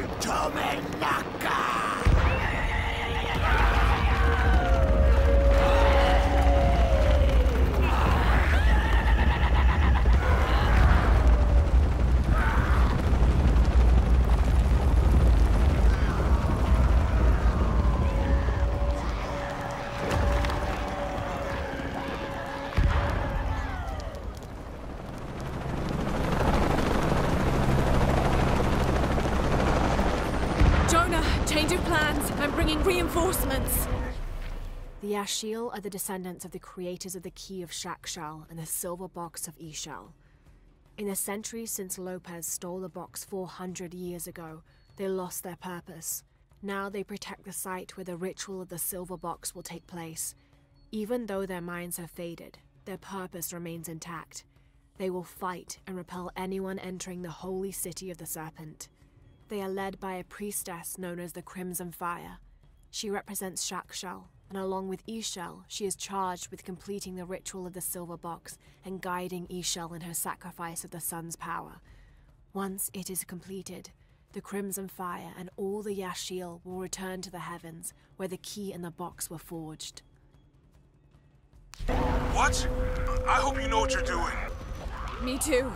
to me, Naka! Jonah, change of plans. I'm bringing reinforcements. The Yaaxil are the descendants of the creators of the Key of Chak Chel and the Silver Box of Ix Chel. In the centuries since Lopez stole the box 400 years ago, they lost their purpose. Now they protect the site where the ritual of the Silver Box will take place. Even though their minds have faded, their purpose remains intact. They will fight and repel anyone entering the holy city of the Serpent. They are led by a priestess known as the Crimson Fire. She represents Chak Chel, and along with Ix Chel, she is charged with completing the ritual of the silver box and guiding Ix Chel in her sacrifice of the sun's power. Once it is completed, the Crimson Fire and all the Yaaxil will return to the heavens where the key and the box were forged. What? I hope you know what you're doing. Me too.